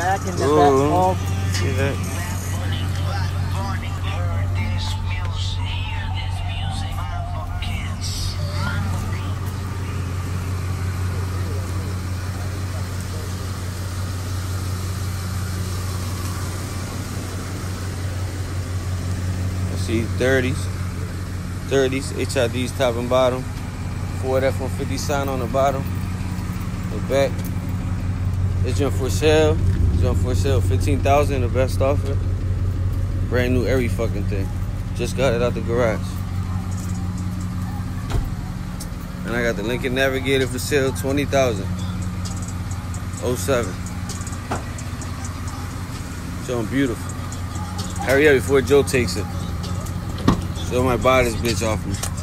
back and the Ooh. back all See that? I see 30s, 30s, HIDs top and bottom, Ford F-150 sign on the bottom, the back. It's jump for sale. Jump for sale. 15000 the best offer. Brand new every fucking thing. Just got it out the garage. And I got the Lincoln Navigator for sale, 20000 07. Showing beautiful. Hurry up before Joe takes it. Joe might buy this bitch off me.